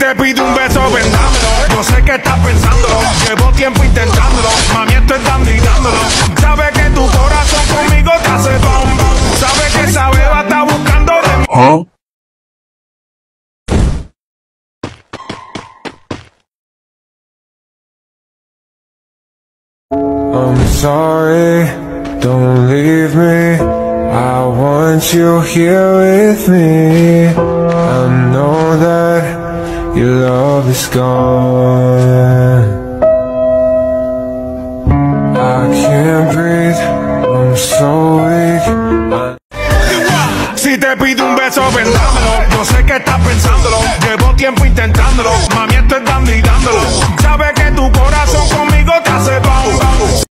te pide un beso, vendámelo. Yo sé que estás pensando, llevo tiempo intentándolo. Mami, estoy dando y dándolo. Sabe que tu corazón conmigo te hace bom bom. Sabe que esa beba está buscando de mí. I'm sorry, don't leave me. I want you here with me your love is gone. I can't breathe, I'm so weak. Si te pido un beso, vendámelo. Yo sé que estás pensándolo. Llevo tiempo intentándolo. Mami, esto es